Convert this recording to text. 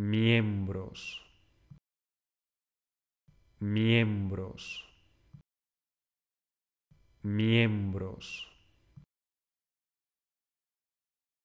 miembros, miembros, miembros.